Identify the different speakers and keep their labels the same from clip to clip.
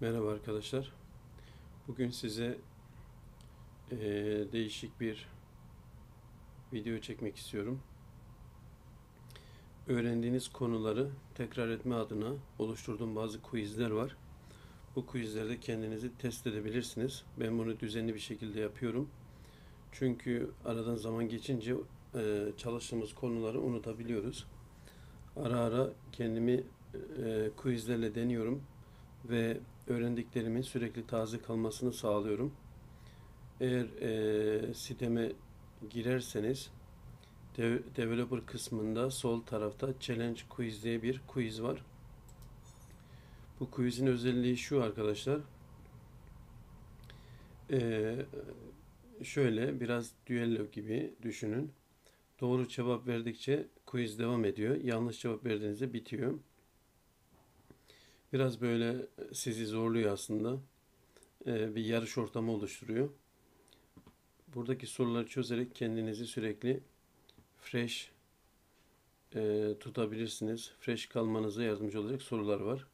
Speaker 1: Merhaba arkadaşlar. Bugün size eee, değişik bir video çekmek istiyorum. Öğrendiğiniz konuları tekrar etme adına oluşturduğum bazı quizler var. Bu quizlerde kendinizi test edebilirsiniz. Ben bunu düzenli bir şekilde yapıyorum. Çünkü aradan zaman geçince eee, çalıştığımız konuları unutabiliyoruz. Ara ara kendimi eee quizlerle deniyorum ve öğrendiklerimin sürekli taze kalmasını sağlıyorum. Eğer eee, siteme girerseniz dev- developer kısmında sol tarafta challenge quiz diye bir quiz var. Bu quizin özelliği şu arkadaşlar. Eee, şöyle biraz düello gibi düşünün. Doğru cevap verdikçe quiz devam ediyor. Yanlış cevap verdiğinizde bitiyor. Biraz böyle sizi zorluyor aslında. Ee, bir yarış ortamı oluşturuyor. Buradaki soruları çözerek kendinizi sürekli fresh e, tutabilirsiniz. Fresh kalmanıza yardımcı olacak sorular var.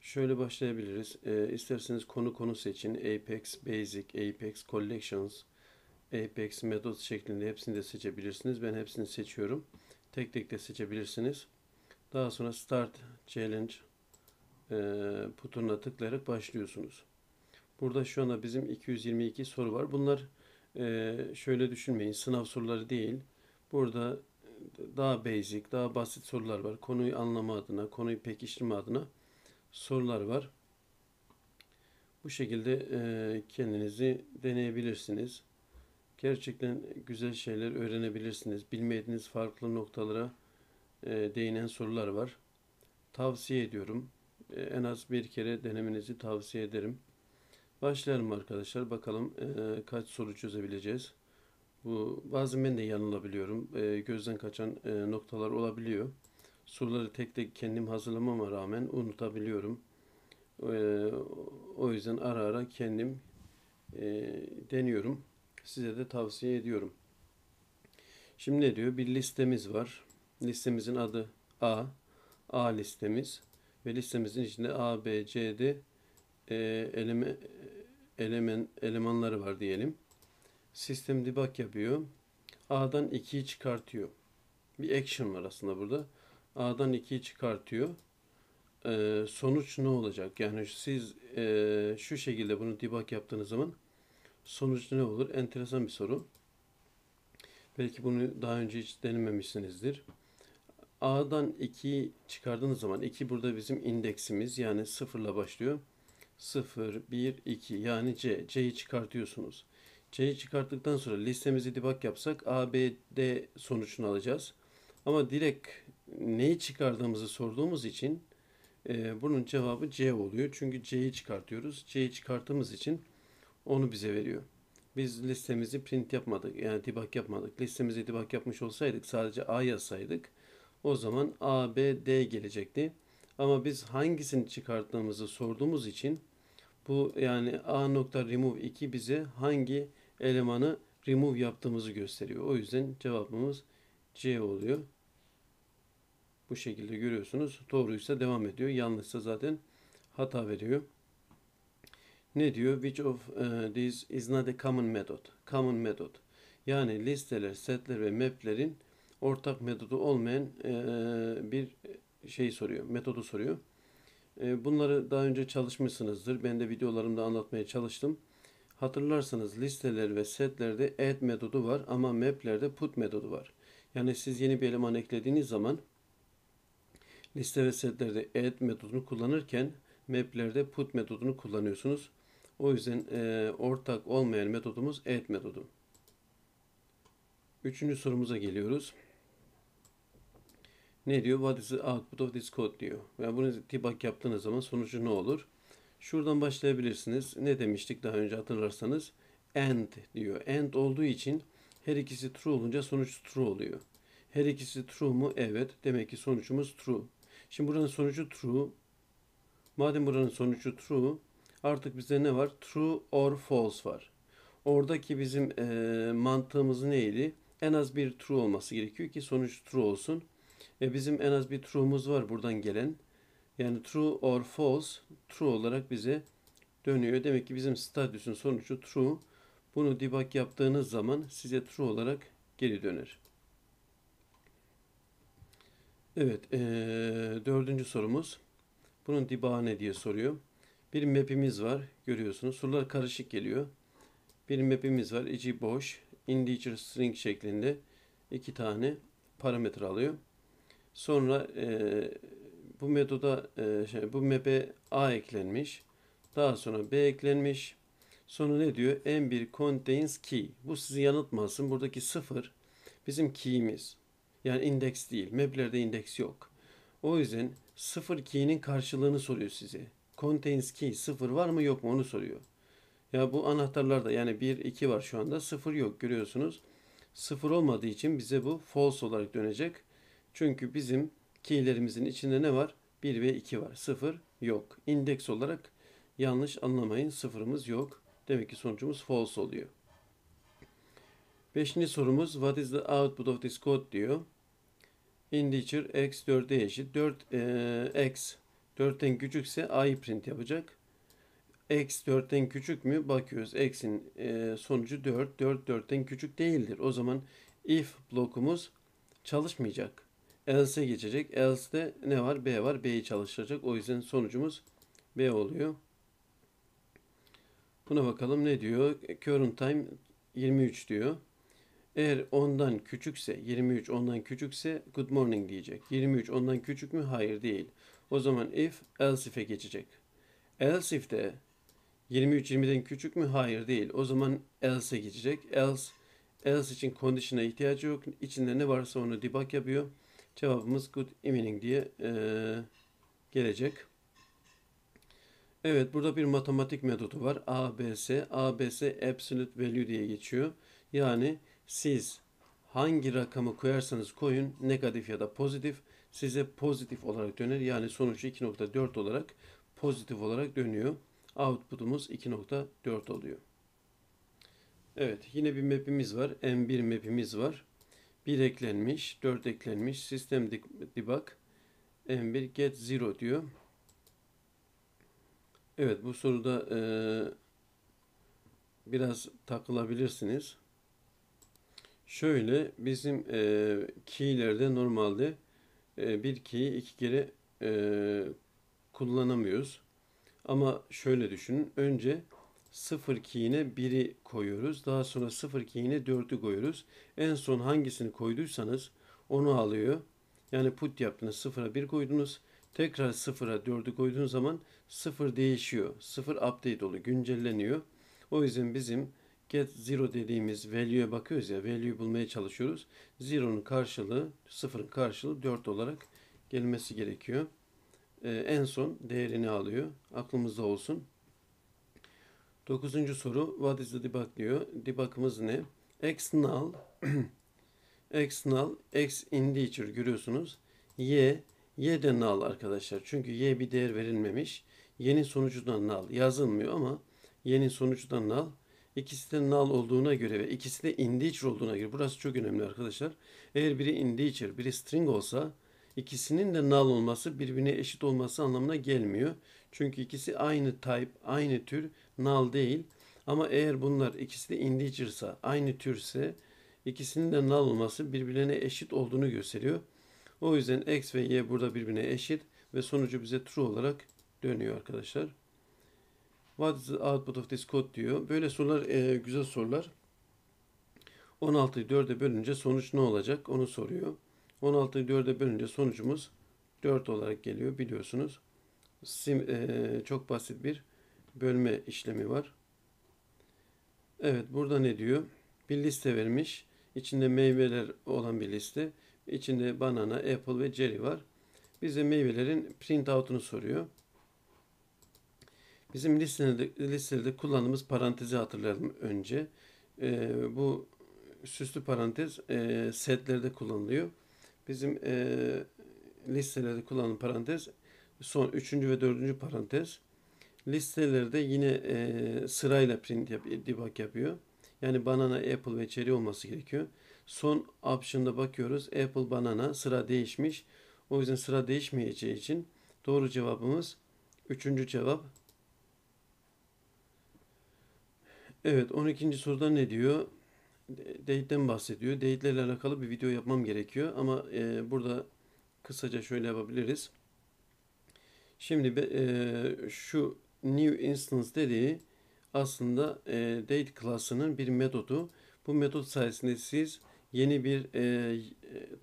Speaker 1: Şöyle başlayabiliriz. E, isterseniz konu konu seçin. Apex Basic, Apex Collections, Apex Methods şeklinde hepsini de seçebilirsiniz. Ben hepsini seçiyorum. Tek tek de seçebilirsiniz. Daha sonra Start Challenge e, butonuna tıklayarak başlıyorsunuz. Burada şu anda bizim 222 soru var. Bunlar e, şöyle düşünmeyin sınav soruları değil. Burada daha basic, daha basit sorular var. Konuyu anlama adına, konuyu pekiştirme adına sorular var. Bu şekilde e, kendinizi deneyebilirsiniz. Gerçekten güzel şeyler öğrenebilirsiniz. Bilmediğiniz farklı noktalara e, değinen sorular var. Tavsiye ediyorum. E, en az bir kere denemenizi tavsiye ederim. Başlayalım arkadaşlar. Bakalım e, kaç soru çözebileceğiz. Bu bazen ben de yanılabiliyorum. E, gözden kaçan e, noktalar olabiliyor. Soruları tek tek kendim hazırlamama rağmen unutabiliyorum. E, o yüzden ara ara kendim e, deniyorum. Size de tavsiye ediyorum. Şimdi ne diyor? Bir listemiz var. Listemizin adı A. A listemiz ve listemizin içinde A, B, C, D e, eleme, elemen, elemanları var diyelim. Sistem debug yapıyor. A'dan 2'yi çıkartıyor. Bir action var aslında burada. A'dan 2'yi çıkartıyor. E, sonuç ne olacak? Yani siz e, şu şekilde bunu debug yaptığınız zaman sonuç ne olur? Enteresan bir soru. Belki bunu daha önce hiç denememişsinizdir. A'dan 2'yi çıkardığınız zaman 2 burada bizim indeksimiz yani 0 ile başlıyor. 0, 1, 2 yani C. C'yi çıkartıyorsunuz. C'yi çıkarttıktan sonra listemizi debug yapsak A, B, D sonucunu alacağız. Ama direkt neyi çıkardığımızı sorduğumuz için e, bunun cevabı C oluyor. Çünkü C'yi çıkartıyoruz. C'yi çıkarttığımız için onu bize veriyor. Biz listemizi print yapmadık. Yani debug yapmadık. Listemizi debug yapmış olsaydık sadece A yazsaydık o zaman A, B, D gelecekti. Ama biz hangisini çıkarttığımızı sorduğumuz için bu yani A nokta remove 2 bize hangi elemanı remove yaptığımızı gösteriyor. O yüzden cevabımız C oluyor. Bu şekilde görüyorsunuz. Doğruysa devam ediyor. Yanlışsa zaten hata veriyor. Ne diyor? Which of uh, these is not a common method? Common method. Yani listeler, setler ve maplerin ortak metodu olmayan e, bir şey soruyor, metodu soruyor. E, bunları daha önce çalışmışsınızdır. Ben de videolarımda anlatmaya çalıştım. Hatırlarsanız listeler ve setlerde add metodu var ama maplerde put metodu var. Yani siz yeni bir eleman eklediğiniz zaman liste ve setlerde add metodunu kullanırken maplerde put metodunu kullanıyorsunuz. O yüzden e, ortak olmayan metodumuz add metodu. Üçüncü sorumuza geliyoruz. Ne diyor? What is the output of this code diyor. Yani bunu debug yaptığınız zaman sonucu ne olur? Şuradan başlayabilirsiniz. Ne demiştik daha önce hatırlarsanız? AND diyor. AND olduğu için her ikisi true olunca sonuç true oluyor. Her ikisi true mu? Evet. Demek ki sonucumuz true. Şimdi buranın sonucu true. Madem buranın sonucu true, artık bizde ne var? True or false var. Oradaki bizim e, mantığımız neydi? En az bir true olması gerekiyor ki sonuç true olsun. E bizim en az bir true'umuz var buradan gelen. Yani true or false true olarak bize dönüyor. Demek ki bizim status'un sonucu true. Bunu debug yaptığınız zaman size true olarak geri döner. Evet, ee, dördüncü sorumuz. Bunun debug'ı ne diye soruyor. Bir map'imiz var. Görüyorsunuz. Sorular karışık geliyor. Bir map'imiz var. içi boş. Integer string şeklinde iki tane parametre alıyor. Sonra e, bu metoda e, şey, bu map'e a eklenmiş. Daha sonra b eklenmiş. Sonra ne diyor? M1 contains key. Bu sizi yanıltmasın. Buradaki sıfır bizim key'imiz. Yani indeks değil. Map'lerde indeks yok. O yüzden sıfır key'nin karşılığını soruyor size. Contains key sıfır var mı yok mu onu soruyor. Ya bu anahtarlarda yani 1, 2 var şu anda. 0 yok görüyorsunuz. 0 olmadığı için bize bu false olarak dönecek. Çünkü bizim keylerimizin içinde ne var? 1 ve 2 var. 0 yok. İndeks olarak yanlış anlamayın. Sıfırımız yok. Demek ki sonucumuz false oluyor. Beşinci sorumuz what is the output of this code diyor. Integer x 4'e eşit. 4 e, x 4'ten küçükse a'yı print yapacak x 4'ten küçük mü? Bakıyoruz. X'in e, sonucu 4. 4 4'ten küçük değildir. O zaman if blokumuz çalışmayacak. Else'e geçecek. Else'de ne var? B var. B'yi çalıştıracak. O yüzden sonucumuz B oluyor. Buna bakalım ne diyor? Current time 23 diyor. Eğer ondan küçükse, 23 ondan küçükse good morning diyecek. 23 ondan küçük mü? Hayır değil. O zaman if else if'e geçecek. Else if'te 23 20'den küçük mü? Hayır değil. O zaman else'e geçecek. Else else için condition'a ihtiyacı yok. İçinde ne varsa onu debug yapıyor. Cevabımız good evening diye e, gelecek. Evet burada bir matematik metodu var. ABS. ABS absolute value diye geçiyor. Yani siz hangi rakamı koyarsanız koyun negatif ya da pozitif size pozitif olarak döner. Yani sonuç 2.4 olarak pozitif olarak dönüyor. Output'umuz 2.4 oluyor. Evet yine bir map'imiz var. M1 map'imiz var. 1 eklenmiş, 4 eklenmiş. System debug M1 get 0 diyor. Evet bu soruda e, biraz takılabilirsiniz. Şöyle bizim e, keylerde normalde e, bir key'i iki kere e, kullanamıyoruz. Ama şöyle düşünün. Önce 0 key'ine 1'i koyuyoruz. Daha sonra 0 key'ine 4'ü koyuyoruz. En son hangisini koyduysanız onu alıyor. Yani put yaptınız 0'a 1 koydunuz. Tekrar 0'a 4'ü koyduğunuz zaman 0 değişiyor. 0 update oluyor. Güncelleniyor. O yüzden bizim get 0 dediğimiz value'ye bakıyoruz ya. Value bulmaya çalışıyoruz. 0'ın karşılığı 0'ın karşılığı 4 olarak gelmesi gerekiyor e, en son değerini alıyor. Aklımızda olsun. Dokuzuncu soru. What is the debug diyor. Debug'ımız ne? X null X null X integer görüyorsunuz. Y Y de null arkadaşlar. Çünkü Y bir değer verilmemiş. Y'nin sonucudan null yazılmıyor ama Y'nin sonucudan null. İkisi de null olduğuna göre ve ikisi de integer olduğuna göre burası çok önemli arkadaşlar. Eğer biri integer, biri string olsa ikisinin de null olması birbirine eşit olması anlamına gelmiyor. Çünkü ikisi aynı type, aynı tür null değil. Ama eğer bunlar ikisi de integer'sa, aynı türse ikisinin de null olması birbirine eşit olduğunu gösteriyor. O yüzden x ve y burada birbirine eşit ve sonucu bize true olarak dönüyor arkadaşlar. What is the output of this code diyor. Böyle sorular e, güzel sorular. 16'yı 4'e bölünce sonuç ne olacak onu soruyor. 16'yı 4'e bölünce sonucumuz 4 olarak geliyor biliyorsunuz. Sim, e, çok basit bir bölme işlemi var. Evet burada ne diyor? Bir liste vermiş. İçinde meyveler olan bir liste. İçinde banana, apple ve cherry var. Bize meyvelerin print soruyor. Bizim listelerde, listelerde kullandığımız parantezi hatırlayalım önce. E, bu süslü parantez e, setlerde kullanılıyor. Bizim e, listelerde kullanılan parantez son üçüncü ve dördüncü parantez. Listelerde yine e, sırayla print yap, debug yapıyor. Yani banana, apple ve cherry olması gerekiyor. Son option'da bakıyoruz. Apple, banana sıra değişmiş. O yüzden sıra değişmeyeceği için Doğru cevabımız üçüncü cevap. Evet 12. soruda ne diyor? Date'den bahsediyor. Date ile alakalı bir video yapmam gerekiyor ama e, burada kısaca şöyle yapabiliriz. Şimdi e, şu new instance dediği aslında e, date klasının bir metodu. Bu metot sayesinde siz yeni bir e,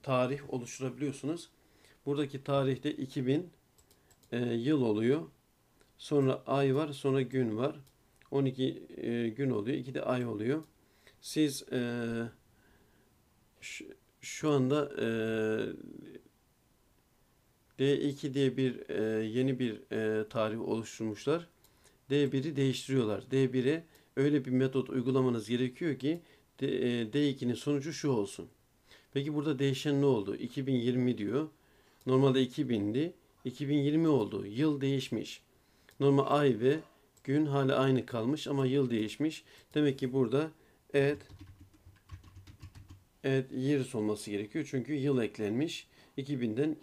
Speaker 1: tarih oluşturabiliyorsunuz. Buradaki tarihte 2000 e, yıl oluyor. Sonra ay var, sonra gün var. 12 e, gün oluyor, 2 de ay oluyor. Siz e, şu, şu anda e, D2 diye bir e, yeni bir e, tarih oluşturmuşlar. D1'i değiştiriyorlar. D1'e öyle bir metot uygulamanız gerekiyor ki D2'nin e, sonucu şu olsun. Peki burada değişen ne oldu? 2020 diyor. Normalde 2000'di. 2020 oldu. Yıl değişmiş. Normal ay ve gün hala aynı kalmış ama yıl değişmiş. Demek ki burada add add years olması gerekiyor. Çünkü yıl eklenmiş. 2000'den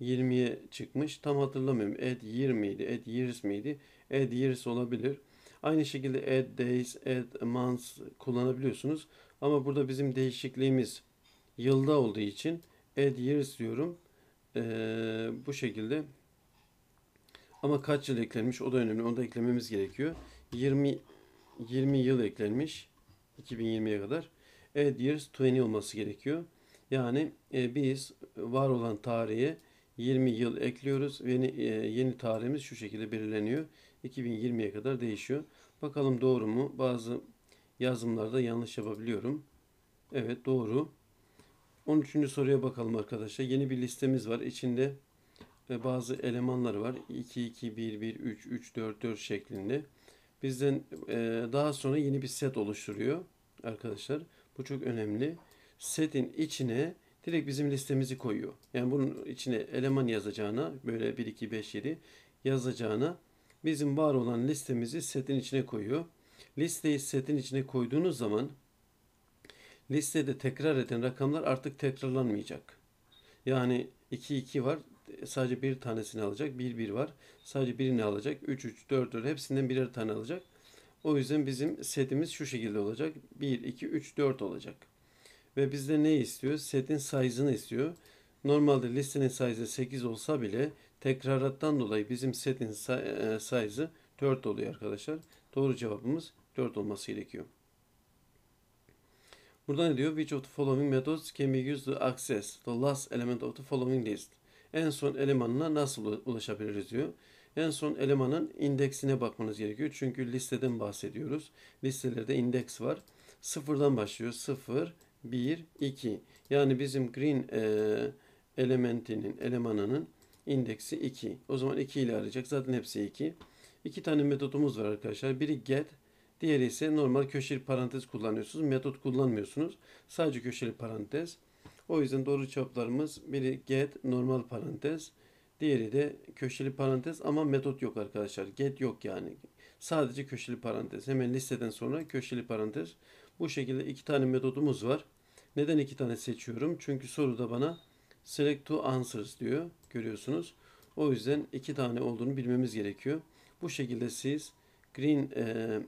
Speaker 1: 2020'ye çıkmış. Tam hatırlamıyorum. Add year miydi? Add years miydi? Add years olabilir. Aynı şekilde add days, add months kullanabiliyorsunuz. Ama burada bizim değişikliğimiz yılda olduğu için add years diyorum. Ee, bu şekilde. Ama kaç yıl eklenmiş o da önemli. Onu da eklememiz gerekiyor. 20 20 yıl eklenmiş 2020'ye kadar. Add years 20 olması gerekiyor. Yani e, biz var olan tarihe 20 yıl ekliyoruz yeni, e, yeni tarihimiz şu şekilde belirleniyor. 2020'ye kadar değişiyor. Bakalım doğru mu? Bazı yazımlarda yanlış yapabiliyorum. Evet doğru. 13. soruya bakalım arkadaşlar. Yeni bir listemiz var. İçinde e, bazı elemanlar var. 2, 2, 1, 1, 3, 3, 4, 4 şeklinde. Bizden e, daha sonra yeni bir set oluşturuyor arkadaşlar. Bu çok önemli. Setin içine direkt bizim listemizi koyuyor. Yani bunun içine eleman yazacağına böyle 1, 2, 5, 7 yazacağına bizim var olan listemizi setin içine koyuyor. Listeyi setin içine koyduğunuz zaman listede tekrar eden rakamlar artık tekrarlanmayacak. Yani 2 2 var. Sadece bir tanesini alacak. 1 1 var. Sadece birini alacak. 3 3 4 4 hepsinden birer tane alacak. O yüzden bizim setimiz şu şekilde olacak. 1 2 3 4 olacak. Ve bizde ne istiyor? Setin size'ını istiyor. Normalde listenin size'ı 8 olsa bile tekrarattan dolayı bizim setin e, size'ı 4 oluyor arkadaşlar. Doğru cevabımız 4 olması gerekiyor. Burada ne diyor? Which of the following methods can be used to access the last element of the following list? En son elemanına nasıl ulaşabiliriz diyor. En son elemanın indeksine bakmanız gerekiyor. Çünkü listeden bahsediyoruz. Listelerde indeks var. Sıfırdan başlıyor. Sıfır, bir, iki. Yani bizim green e, elementinin, elemanının indeksi 2. O zaman 2 ile arayacak. Zaten hepsi 2. İki tane metodumuz var arkadaşlar. Biri get, Diğeri ise normal köşeli parantez kullanıyorsunuz. Metot kullanmıyorsunuz. Sadece köşeli parantez. O yüzden doğru cevaplarımız biri get normal parantez. Diğeri de köşeli parantez ama metot yok arkadaşlar. Get yok yani. Sadece köşeli parantez. Hemen listeden sonra köşeli parantez. Bu şekilde iki tane metodumuz var. Neden iki tane seçiyorum? Çünkü soruda bana select to answers diyor. Görüyorsunuz. O yüzden iki tane olduğunu bilmemiz gerekiyor. Bu şekilde siz green e,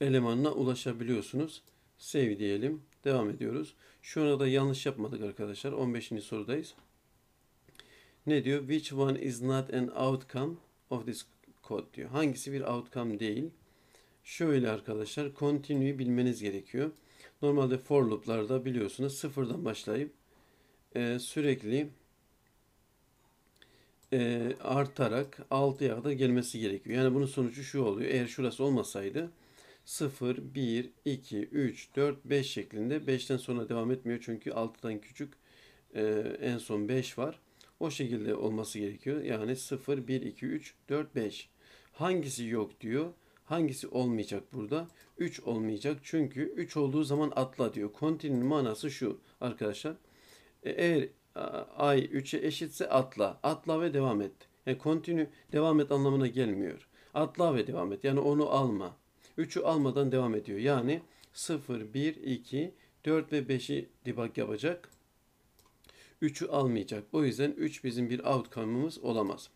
Speaker 1: elemanına ulaşabiliyorsunuz. Save diyelim. Devam ediyoruz. Şu anda da yanlış yapmadık arkadaşlar. 15. sorudayız. Ne diyor? Which one is not an outcome of this code diyor. Hangisi bir outcome değil? Şöyle arkadaşlar continue'yu bilmeniz gerekiyor. Normalde for loop'larda biliyorsunuz sıfırdan başlayıp e, sürekli e, artarak 6'ya kadar gelmesi gerekiyor. Yani bunun sonucu şu oluyor. Eğer şurası olmasaydı 0, 1, 2, 3, 4, 5 şeklinde. 5'ten sonra devam etmiyor çünkü 6'dan küçük e, en son 5 var. O şekilde olması gerekiyor. Yani 0, 1, 2, 3, 4, 5. Hangisi yok diyor. Hangisi olmayacak burada? 3 olmayacak. Çünkü 3 olduğu zaman atla diyor. Continue'nin manası şu arkadaşlar. E, eğer ay 3'e eşitse atla. Atla ve devam et. Yani continue devam et anlamına gelmiyor. Atla ve devam et. Yani onu alma. 3'ü almadan devam ediyor. Yani 0, 1, 2, 4 ve 5'i debug yapacak. 3'ü almayacak. O yüzden 3 bizim bir outcome'ımız olamaz.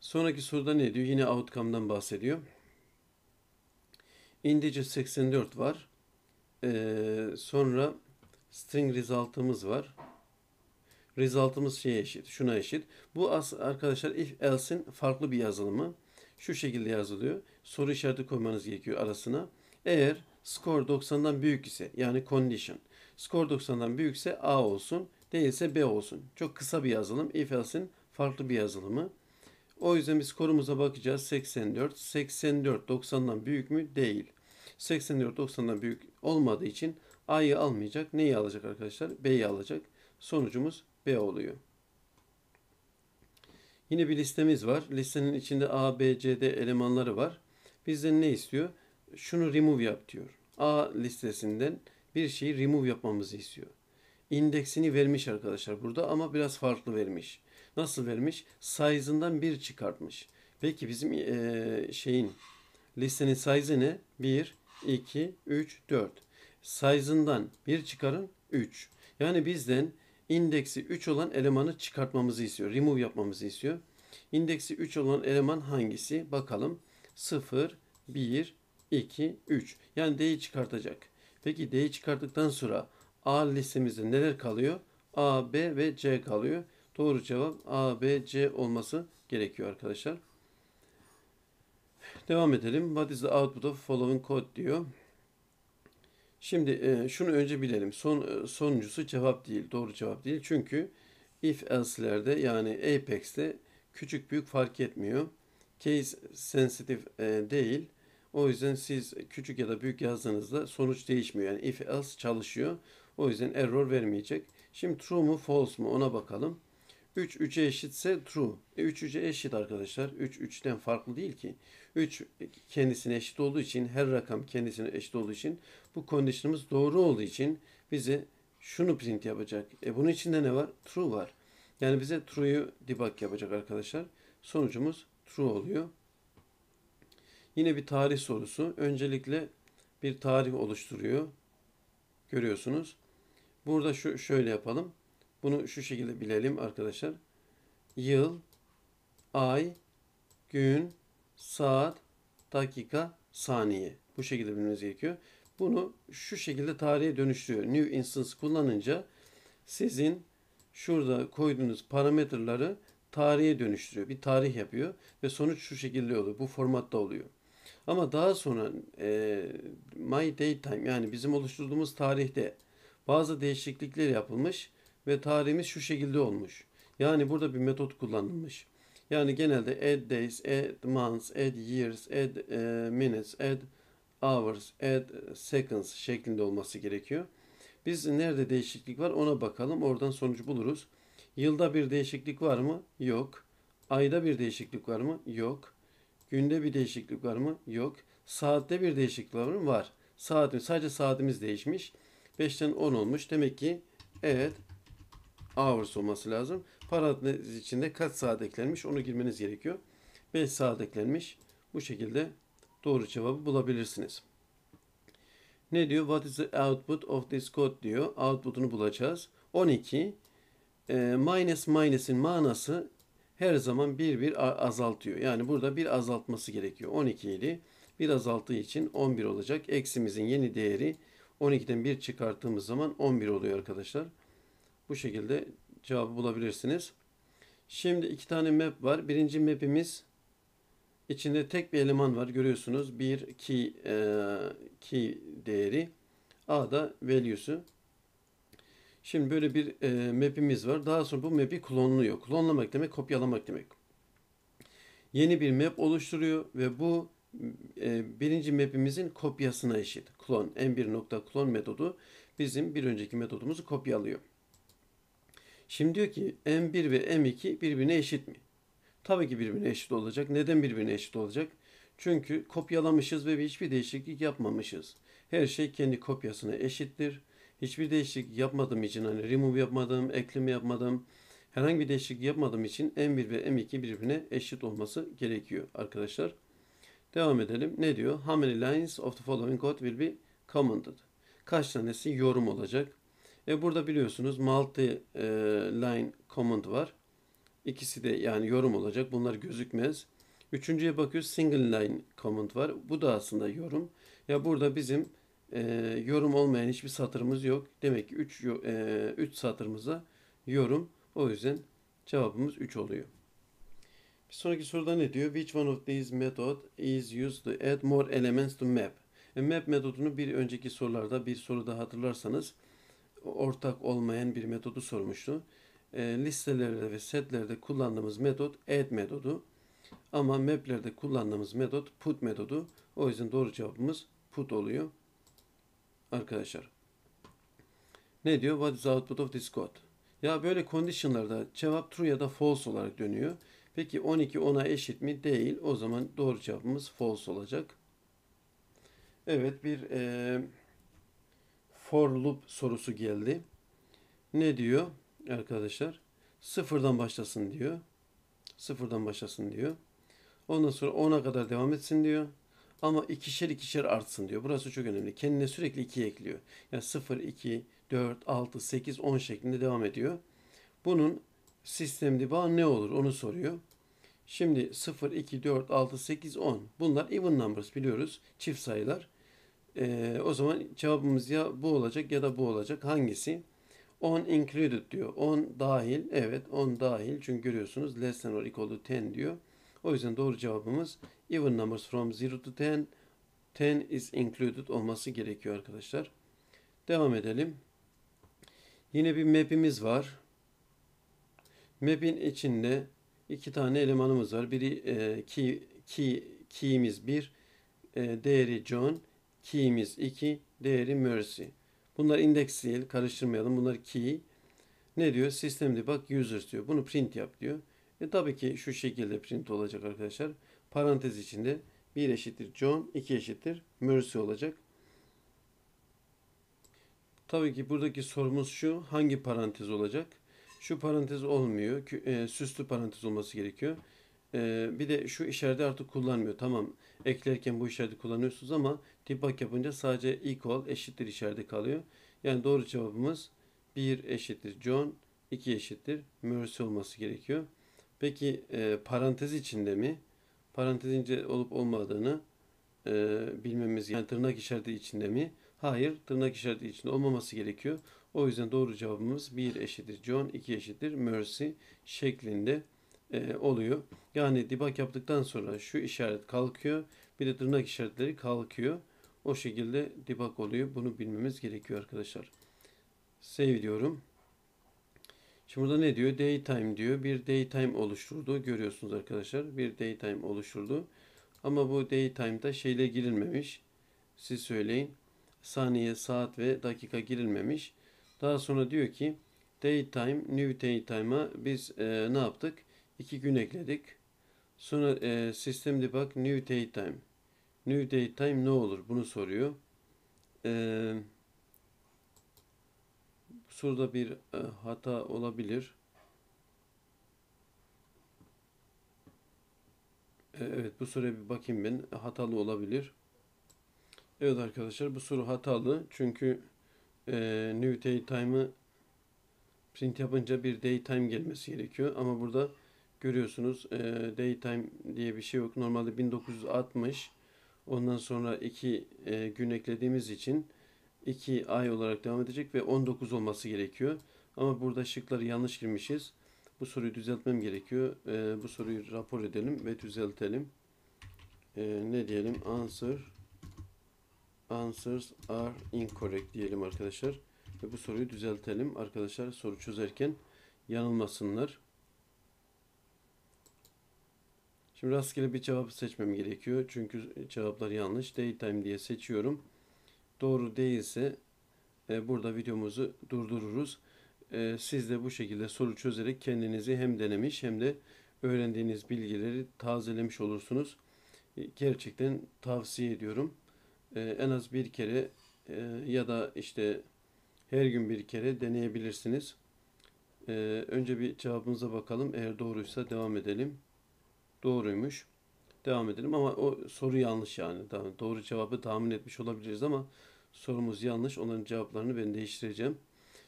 Speaker 1: Sonraki soruda ne diyor? Yine outcome'dan bahsediyor. Integer 84 var. Ee, sonra string result'ımız var. Result'ımız şeye eşit, şuna eşit. Bu arkadaşlar if else'in farklı bir yazılımı. Şu şekilde yazılıyor. Soru işareti koymanız gerekiyor arasına. Eğer score 90'dan büyük ise yani condition. Score 90'dan büyükse A olsun, değilse B olsun. Çok kısa bir yazılım. If else'in farklı bir yazılımı. O yüzden biz skorumuza bakacağız. 84. 84 90'dan büyük mü? Değil. 84 90'dan büyük olmadığı için A'yı almayacak. Neyi alacak arkadaşlar? B'yi alacak. Sonucumuz B oluyor. Yine bir listemiz var. Listenin içinde A, B, C, D elemanları var. Bizden ne istiyor? Şunu remove yap diyor. A listesinden bir şeyi remove yapmamızı istiyor. İndeksini vermiş arkadaşlar burada ama biraz farklı vermiş. Nasıl vermiş? Size'ından bir çıkartmış. Peki bizim e, şeyin listenin size'ı ne? 1, 2, 3, 4. Size'ından bir çıkarın 3. Yani bizden indeksi 3 olan elemanı çıkartmamızı istiyor. Remove yapmamızı istiyor. İndeksi 3 olan eleman hangisi? Bakalım. 0, 1, 2, 3. Yani D'yi çıkartacak. Peki D'yi çıkarttıktan sonra A listemizde neler kalıyor? A, B ve C kalıyor. Doğru cevap A, B, C olması gerekiyor arkadaşlar. Devam edelim. What is the output of following code diyor. Şimdi e, şunu önce bilelim. Son e, sonuncusu cevap değil, doğru cevap değil. Çünkü if else'lerde yani Apex'te küçük büyük fark etmiyor. Case sensitive e, değil. O yüzden siz küçük ya da büyük yazdığınızda sonuç değişmiyor. Yani if else çalışıyor. O yüzden error vermeyecek. Şimdi true mu false mu ona bakalım. 3 3'e eşitse true. E, 3 3'e eşit arkadaşlar. 3 3'ten farklı değil ki. 3 kendisine eşit olduğu için her rakam kendisine eşit olduğu için bu condition'ımız doğru olduğu için bize şunu print yapacak. E bunun içinde ne var? True var. Yani bize true'yu debug yapacak arkadaşlar. Sonucumuz true oluyor. Yine bir tarih sorusu. Öncelikle bir tarih oluşturuyor. Görüyorsunuz. Burada şu şöyle yapalım. Bunu şu şekilde bilelim arkadaşlar. Yıl, ay, gün, saat, dakika, saniye. Bu şekilde bilmeniz gerekiyor. Bunu şu şekilde tarihe dönüştürüyor. New instance kullanınca sizin şurada koyduğunuz parametreleri tarihe dönüştürüyor. Bir tarih yapıyor ve sonuç şu şekilde oluyor. Bu formatta oluyor. Ama daha sonra e, my date yani bizim oluşturduğumuz tarihte bazı değişiklikler yapılmış ve tarihimiz şu şekilde olmuş. Yani burada bir metot kullanılmış. Yani genelde add days, add months, add years, add e, minutes, add hours, add seconds şeklinde olması gerekiyor. Biz nerede değişiklik var ona bakalım. Oradan sonucu buluruz. Yılda bir değişiklik var mı? Yok. Ayda bir değişiklik var mı? Yok. Günde bir değişiklik var mı? Yok. Saatte bir değişiklik var mı? Var. Saatimiz, sadece saatimiz değişmiş. 5'ten 10 olmuş. Demek ki evet hours olması lazım. Parantez içinde kaç saat eklenmiş onu girmeniz gerekiyor. 5 saat eklenmiş. Bu şekilde doğru cevabı bulabilirsiniz. Ne diyor? What is the output of this code diyor. Output'unu bulacağız. 12 e, minus minus'in manası her zaman bir bir azaltıyor. Yani burada bir azaltması gerekiyor. 12 idi. Bir azalttığı için 11 olacak. Eksimizin yeni değeri 12'den 1 çıkarttığımız zaman 11 oluyor arkadaşlar. Bu şekilde cevabı bulabilirsiniz. Şimdi iki tane map var. Birinci map'imiz içinde tek bir eleman var. Görüyorsunuz. Bir key, e, key değeri. A da value'su. Şimdi böyle bir e, map'imiz var. Daha sonra bu map'i klonluyor. Klonlamak demek kopyalamak demek. Yeni bir map oluşturuyor ve bu e, birinci map'imizin kopyasına eşit. Klon, m1.clone metodu bizim bir önceki metodumuzu kopyalıyor. Şimdi diyor ki M1 ve M2 birbirine eşit mi? Tabii ki birbirine eşit olacak. Neden birbirine eşit olacak? Çünkü kopyalamışız ve hiçbir değişiklik yapmamışız. Her şey kendi kopyasına eşittir. Hiçbir değişiklik yapmadığım için hani remove yapmadım, ekleme yapmadım. Herhangi bir değişiklik yapmadığım için M1 ve M2 birbirine eşit olması gerekiyor arkadaşlar. Devam edelim. Ne diyor? How many lines of the following code will be commented? Kaç tanesi yorum olacak? E burada biliyorsunuz multi e, line comment var. İkisi de yani yorum olacak. Bunlar gözükmez. Üçüncüye bakıyoruz single line comment var. Bu da aslında yorum. Ya burada bizim e, yorum olmayan hiçbir satırımız yok. Demek ki 3 e, üç satırımıza yorum. O yüzden cevabımız 3 oluyor. Bir sonraki soruda ne diyor? Which one of these method is used to add more elements to map? E, map metodunu bir önceki sorularda bir soruda hatırlarsanız ortak olmayan bir metodu sormuştu. E, listelerde ve setlerde kullandığımız metot add metodu. Ama maplerde kullandığımız metot put metodu. O yüzden doğru cevabımız put oluyor. Arkadaşlar. Ne diyor? What is the output of this code? Ya böyle condition'larda cevap true ya da false olarak dönüyor. Peki 12 10'a eşit mi? Değil. O zaman doğru cevabımız false olacak. Evet bir e, for loop sorusu geldi. Ne diyor arkadaşlar? Sıfırdan başlasın diyor. Sıfırdan başlasın diyor. Ondan sonra 10'a kadar devam etsin diyor. Ama ikişer ikişer artsın diyor. Burası çok önemli. Kendine sürekli 2 ekliyor. Yani 0, 2, 4, 6, 8, 10 şeklinde devam ediyor. Bunun sistem dibağı ne olur onu soruyor. Şimdi 0, 2, 4, 6, 8, 10. Bunlar even numbers biliyoruz. Çift sayılar. Ee, o zaman cevabımız ya bu olacak ya da bu olacak. Hangisi? 10 included diyor. 10 dahil. Evet 10 dahil. Çünkü görüyorsunuz less than or equal to 10 diyor. O yüzden doğru cevabımız even numbers from 0 to 10 10 is included olması gerekiyor arkadaşlar. Devam edelim. Yine bir map'imiz var. Map'in içinde iki tane elemanımız var. Biri e, key, key, key'imiz 1, e, değeri John, key'imiz 2, değeri Mercy. Bunlar index değil, karıştırmayalım. Bunlar key. Ne diyor? System bak users diyor. Bunu print yap diyor. E tabii ki şu şekilde print olacak arkadaşlar. Parantez içinde 1 eşittir John, 2 eşittir Mercy olacak. Tabii ki buradaki sorumuz şu. Hangi parantez olacak? Şu parantez olmuyor. E, süslü parantez olması gerekiyor. E, bir de şu işareti artık kullanmıyor. Tamam eklerken bu işareti kullanıyorsunuz ama debug yapınca sadece equal eşittir işareti kalıyor. Yani doğru cevabımız 1 eşittir John, 2 eşittir Mercy olması gerekiyor. Peki e, parantez içinde mi? Parantez içinde olup olmadığını e, bilmemiz yani tırnak işareti içinde mi? Hayır, tırnak işareti içinde olmaması gerekiyor. O yüzden doğru cevabımız 1 eşittir John, 2 eşittir Mercy şeklinde e, oluyor. Yani debug yaptıktan sonra şu işaret kalkıyor. Bir de tırnak işaretleri kalkıyor. O şekilde debug oluyor. Bunu bilmemiz gerekiyor arkadaşlar. Save diyorum. Şimdi burada ne diyor? Daytime diyor. Bir daytime oluşturdu. Görüyorsunuz arkadaşlar. Bir daytime oluşturdu. Ama bu daytime'da şeyle girilmemiş. Siz söyleyin. Saniye, saat ve dakika girilmemiş. Daha sonra diyor ki daytime, new daytime'a biz e, ne yaptık? İki gün ekledik. Sonra e, sistem debug new daytime. New daytime ne olur? Bunu soruyor. Eee soruda bir e, hata olabilir. E, evet bu soruya bir bakayım ben. Hatalı olabilir. Evet arkadaşlar bu soru hatalı. Çünkü e, new daytime'ı print yapınca bir daytime gelmesi gerekiyor. Ama burada görüyorsunuz e, daytime diye bir şey yok. Normalde 1960 ondan sonra 2 e, gün eklediğimiz için 2 ay olarak devam edecek ve 19 olması gerekiyor. Ama burada şıkları yanlış girmişiz. Bu soruyu düzeltmem gerekiyor. E, bu soruyu rapor edelim ve düzeltelim. E, ne diyelim? Answer Answers are incorrect diyelim arkadaşlar. Ve bu soruyu düzeltelim. Arkadaşlar soru çözerken yanılmasınlar. Şimdi rastgele bir cevabı seçmem gerekiyor. Çünkü cevaplar yanlış. Daytime diye seçiyorum doğru değilse e, burada videomuzu durdururuz. E, siz de bu şekilde soru çözerek kendinizi hem denemiş hem de öğrendiğiniz bilgileri tazelemiş olursunuz. E, gerçekten tavsiye ediyorum. E, en az bir kere e, ya da işte her gün bir kere deneyebilirsiniz. E, önce bir cevabımıza bakalım. Eğer doğruysa devam edelim. Doğruymuş. Devam edelim ama o soru yanlış yani. Doğru cevabı tahmin etmiş olabiliriz ama sorumuz yanlış. Onların cevaplarını ben değiştireceğim.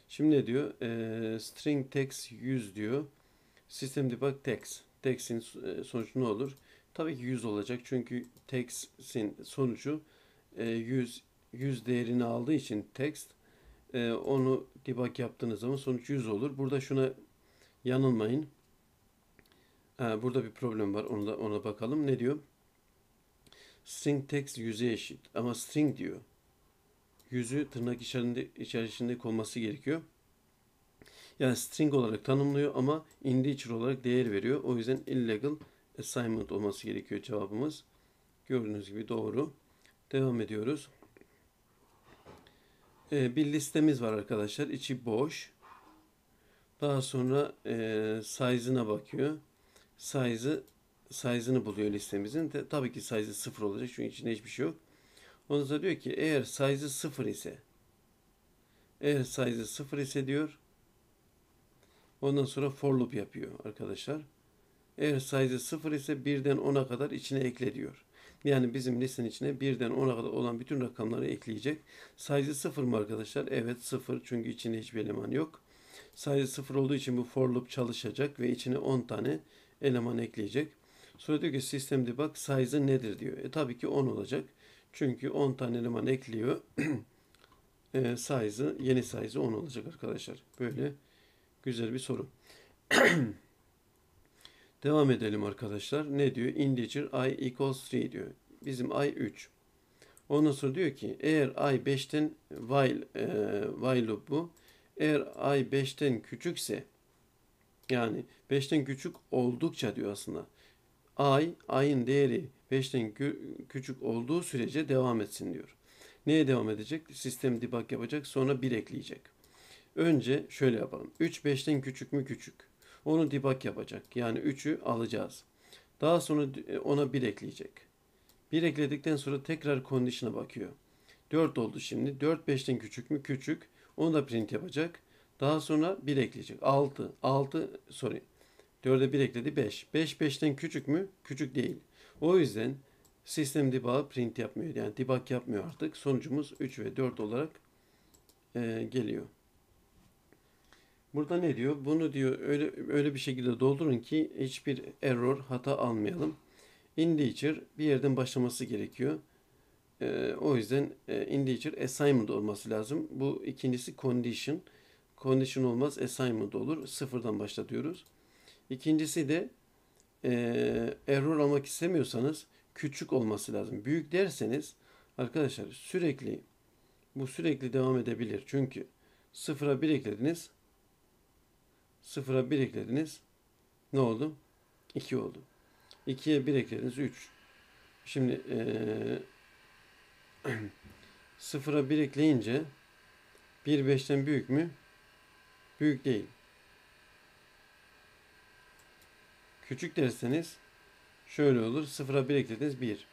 Speaker 1: Şimdi ne diyor? Ee, string text 100 diyor. System debug text. Text'in e, sonucu ne olur? Tabii ki 100 olacak. Çünkü text'in sonucu e, 100 100 değerini aldığı için text e, onu debug yaptığınız zaman sonuç 100 olur. Burada şuna yanılmayın. Ha, burada bir problem var. Onu da, ona bakalım. Ne diyor? String text 100'e eşit. Ama string diyor. Yüzü tırnak içerisinde, içerisinde olması gerekiyor. Yani string olarak tanımlıyor ama integer olarak değer veriyor. O yüzden illegal assignment olması gerekiyor cevabımız. Gördüğünüz gibi doğru. Devam ediyoruz. Ee, bir listemiz var arkadaşlar. İçi boş. Daha sonra e, size'ına bakıyor. Size'ı size'ını buluyor listemizin. De, tabii ki size'ı sıfır olacak çünkü içinde hiçbir şey yok. Ondan sonra diyor ki eğer size'ı sıfır ise eğer size'ı sıfır ise diyor ondan sonra for loop yapıyor arkadaşlar. Eğer size'ı sıfır ise birden 10'a kadar içine ekle diyor. Yani bizim listenin içine birden 10'a kadar olan bütün rakamları ekleyecek. Size'ı sıfır mı arkadaşlar? Evet sıfır çünkü içinde hiçbir eleman yok. Size sıfır olduğu için bu for loop çalışacak ve içine 10 tane eleman ekleyecek. Sonra diyor ki sistem debug size'ı nedir diyor. E tabii ki 10 olacak. Çünkü 10 tane eleman ekliyor. e, size'ı yeni size'ı 10 olacak arkadaşlar. Böyle güzel bir soru. Devam edelim arkadaşlar. Ne diyor? Integer i equals 3 diyor. Bizim i 3. Ondan sonra diyor ki eğer i 5'ten while e, while loop bu. Eğer i 5'ten küçükse yani 5'ten küçük oldukça diyor aslında. i, i'ın değeri 5'ten küçük olduğu sürece devam etsin diyor. Neye devam edecek? Sistem debug yapacak sonra 1 ekleyecek. Önce şöyle yapalım. 3 5'ten küçük mü küçük? Onu debug yapacak. Yani 3'ü alacağız. Daha sonra ona 1 ekleyecek. 1 ekledikten sonra tekrar condition'a bakıyor. 4 oldu şimdi. 4 5'ten küçük mü? Küçük. Onu da print yapacak. Daha sonra 1 ekleyecek. 6. 6 sorry. 4'e 1 ekledi 5. 5 5'ten küçük mü? Küçük değil. O yüzden sistem debug print yapmıyor. Yani debug yapmıyor artık. Sonucumuz 3 ve 4 olarak e, geliyor. Burada ne diyor? Bunu diyor öyle öyle bir şekilde doldurun ki hiçbir error, hata almayalım. Integer bir yerden başlaması gerekiyor. E, o yüzden e, integer assignment olması lazım. Bu ikincisi condition. Condition olmaz assignment olur. Sıfırdan başlatıyoruz. İkincisi de e, error almak istemiyorsanız küçük olması lazım. Büyük derseniz arkadaşlar sürekli bu sürekli devam edebilir. Çünkü sıfıra bir eklediniz. Sıfıra bir eklediniz. Ne oldu? 2 oldu. 2'ye 1 eklediniz 3. Şimdi ee, sıfıra 1 ekleyince 1 5'ten büyük mü? Büyük değil. Küçük derseniz şöyle olur. Sıfıra 1 eklediniz 1.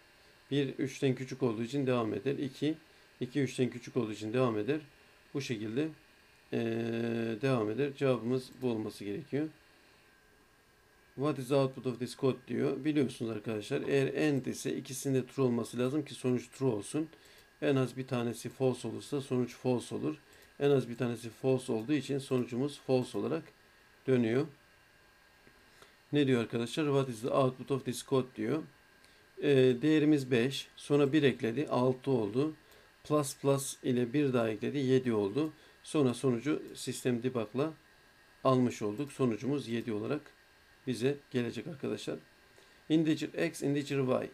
Speaker 1: 1 3'ten küçük olduğu için devam eder. 2 2 3'ten küçük olduğu için devam eder. Bu şekilde ee, devam eder. Cevabımız bu olması gerekiyor. What is the output of this code diyor. Biliyorsunuz arkadaşlar eğer end ise ikisinde true olması lazım ki sonuç true olsun. En az bir tanesi false olursa sonuç false olur. En az bir tanesi false olduğu için sonucumuz false olarak dönüyor. Ne diyor arkadaşlar? What is the output of this code diyor. E, değerimiz 5. Sonra 1 ekledi. 6 oldu. Plus plus ile 1 daha ekledi. 7 oldu. Sonra sonucu sistem debug'la almış olduk. Sonucumuz 7 olarak bize gelecek arkadaşlar. Integer x, integer y.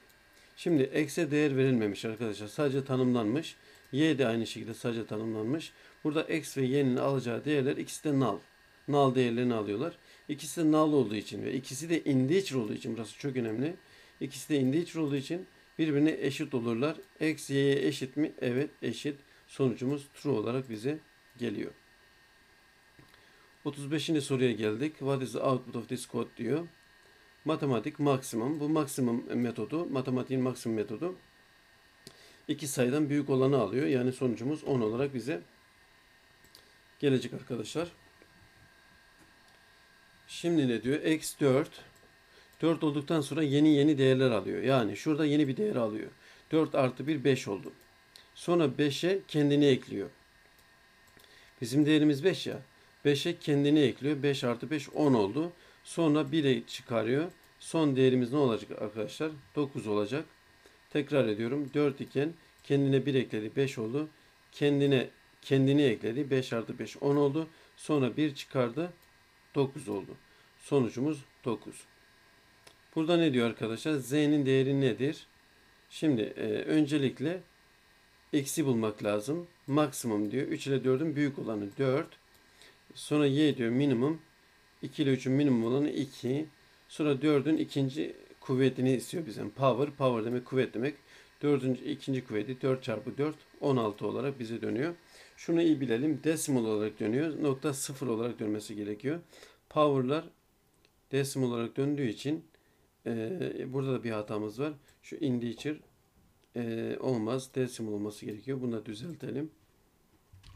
Speaker 1: Şimdi x'e değer verilmemiş arkadaşlar. Sadece tanımlanmış. Y de aynı şekilde sadece tanımlanmış. Burada x ve y'nin alacağı değerler ikisi de null. Null değerlerini alıyorlar. İkisi de null olduğu için ve ikisi de integer olduğu için burası çok önemli. İkisi de integer olduğu için birbirine eşit olurlar. X y'ye eşit mi? Evet eşit. Sonucumuz true olarak bize geliyor. 35. soruya geldik. What is the output of this code diyor. Matematik maksimum. Bu maksimum metodu, matematiğin maksimum metodu iki sayıdan büyük olanı alıyor. Yani sonucumuz 10 olarak bize gelecek arkadaşlar. Şimdi ne diyor? X 4. 4 olduktan sonra yeni yeni değerler alıyor. Yani şurada yeni bir değer alıyor. 4 artı 1 5 oldu. Sonra 5'e kendini ekliyor. Bizim değerimiz 5 ya. 5'e kendini ekliyor. 5 artı 5 10 oldu. Sonra 1'e çıkarıyor. Son değerimiz ne olacak arkadaşlar? 9 olacak. Tekrar ediyorum. 4 iken kendine 1 ekledi 5 oldu. Kendine kendini ekledi. 5 artı 5 10 oldu. Sonra 1 çıkardı. 9 oldu. Sonucumuz 9. Burada ne diyor arkadaşlar? Z'nin değeri nedir? Şimdi e, öncelikle x'i bulmak lazım. Maksimum diyor. 3 ile 4'ün büyük olanı 4. Sonra y diyor minimum. 2 ile 3'ün minimum olanı 2. Sonra 4'ün ikinci kuvvetini istiyor bizden. Power. Power demek kuvvet demek. Dördüncü, ikinci kuvveti 4 çarpı 4 16 olarak bize dönüyor. Şunu iyi bilelim. Decimal olarak dönüyor. Nokta 0 olarak dönmesi gerekiyor. Power'lar decimal olarak döndüğü için e, burada da bir hatamız var. Şu integer e, olmaz. Decimal olması gerekiyor. Bunu da düzeltelim.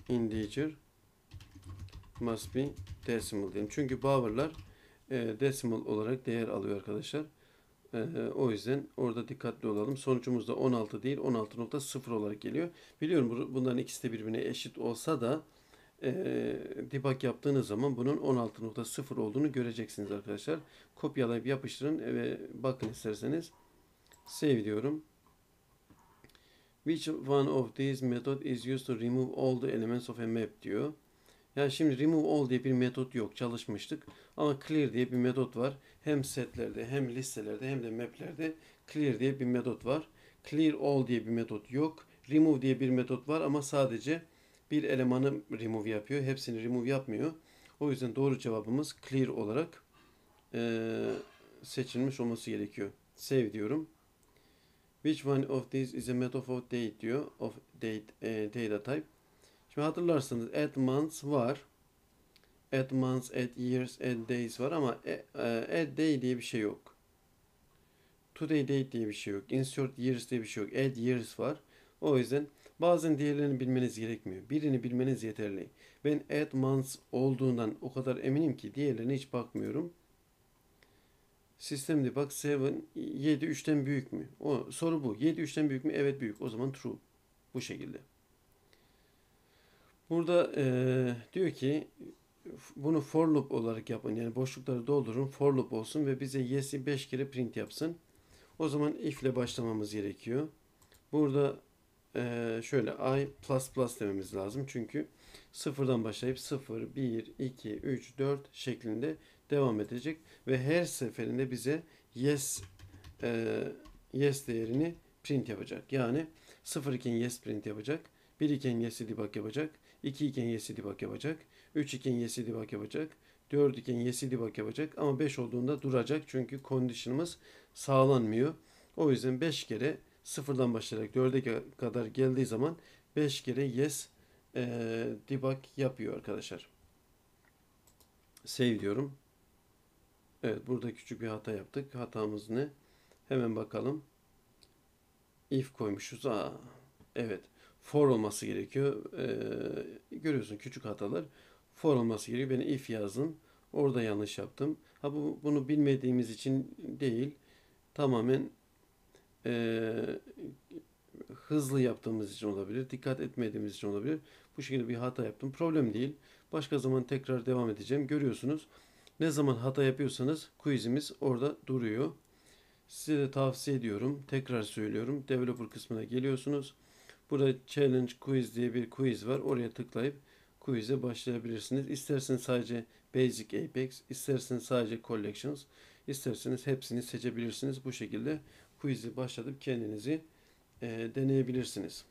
Speaker 1: Integer must be decimal diyelim. Çünkü power'lar e, decimal olarak değer alıyor arkadaşlar. E, o yüzden orada dikkatli olalım. Sonucumuz da 16 değil 16.0 olarak geliyor. Biliyorum bunların ikisi de birbirine eşit olsa da e, debug yaptığınız zaman bunun 16.0 olduğunu göreceksiniz arkadaşlar. Kopyalayıp yapıştırın ve bakın isterseniz. Save diyorum. Which one of these method is used to remove all the elements of a map diyor. Yani şimdi remove all diye bir metot yok. Çalışmıştık. Ama clear diye bir metot var. Hem setlerde hem listelerde hem de maplerde clear diye bir metot var. Clear all diye bir metot yok. Remove diye bir metot var ama sadece bir elemanı remove yapıyor. Hepsini remove yapmıyor. O yüzden doğru cevabımız clear olarak e, seçilmiş olması gerekiyor. Save diyorum. Which one of these is a method of date diyor. Of date e, data type. Şimdi hatırlarsanız add months var. Add months, add years, add days var ama e, e, add day diye bir şey yok. Today date diye bir şey yok. Insert years diye bir şey yok. Add years var. O yüzden bazen diğerlerini bilmeniz gerekmiyor. Birini bilmeniz yeterli. Ben add months olduğundan o kadar eminim ki diğerlerine hiç bakmıyorum. Sistemde bak 7 7 3'ten büyük mü? O soru bu. 7 3'ten büyük mü? Evet büyük. O zaman true. Bu şekilde. Burada e, diyor ki bunu for loop olarak yapın. Yani boşlukları doldurun. For loop olsun ve bize yes'i 5 kere print yapsın. O zaman if ile başlamamız gerekiyor. Burada e, şöyle i plus plus dememiz lazım. Çünkü sıfırdan başlayıp 0, 1, 2, 3, 4 şeklinde devam edecek. Ve her seferinde bize yes e, yes değerini print yapacak. Yani 0 iken yes print yapacak. 1 iken yes'i debug yapacak. 2 iken yes'i debug yapacak. 3 iken yes'i debug yapacak. 4 iken yes'i debug yapacak. Ama 5 olduğunda duracak. Çünkü condition'ımız sağlanmıyor. O yüzden 5 kere sıfırdan başlayarak 4'e kadar geldiği zaman 5 kere yes e, debug yapıyor arkadaşlar. Save diyorum. Evet burada küçük bir hata yaptık. Hatamız ne? Hemen bakalım. If koymuşuz. Aa, evet for olması gerekiyor. Ee, görüyorsun küçük hatalar. For olması gerekiyor. Ben if yazdım. Orada yanlış yaptım. Ha bu bunu bilmediğimiz için değil. Tamamen e, hızlı yaptığımız için olabilir. Dikkat etmediğimiz için olabilir. Bu şekilde bir hata yaptım. Problem değil. Başka zaman tekrar devam edeceğim. Görüyorsunuz. Ne zaman hata yapıyorsanız quizimiz orada duruyor. Size de tavsiye ediyorum. Tekrar söylüyorum. Developer kısmına geliyorsunuz. Burada challenge quiz diye bir quiz var. Oraya tıklayıp quiz'e başlayabilirsiniz. İsterseniz sadece basic apex, isterseniz sadece collections, isterseniz hepsini seçebilirsiniz. Bu şekilde quiz'i başlatıp kendinizi e, deneyebilirsiniz.